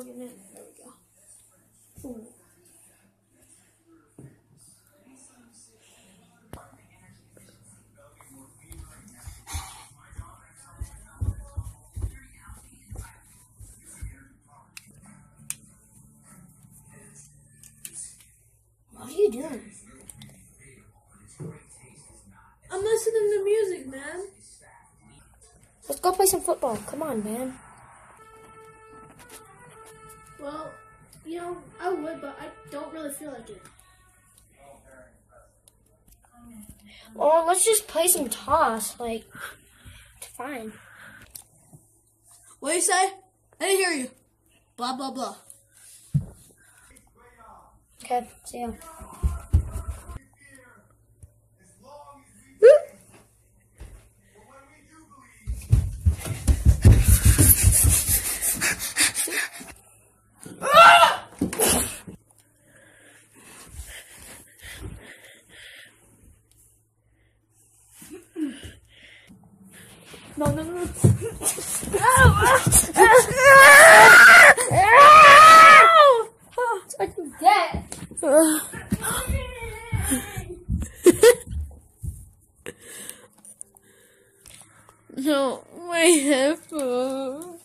in. There we go. Ooh. What are you doing? I'm listening to music, man. Let's go play some football. Come on, man. Well, you know, I would, but I don't really feel like it. Or let's just play some toss. Like, it's fine. What do you say? I didn't hear you. Blah blah blah. Okay, see ya. No, no, no. It's like you're dead. No, my headphones.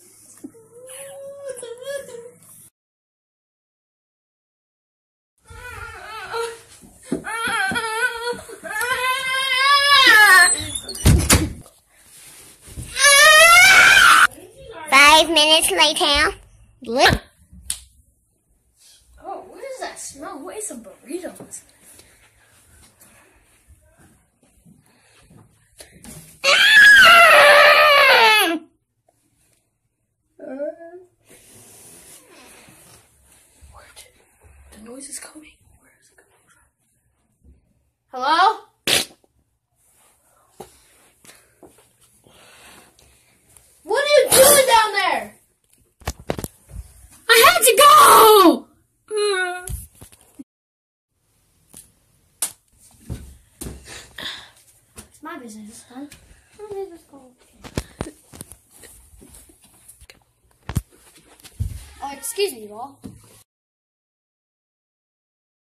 Five minutes later. Look. Oh, what is that smell? What is some burritos? Ah! Did the noise is coming? Where is it coming from? Hello? What are you doing down there? I had to go! It's my business, son. My business. Oh, excuse me, you all.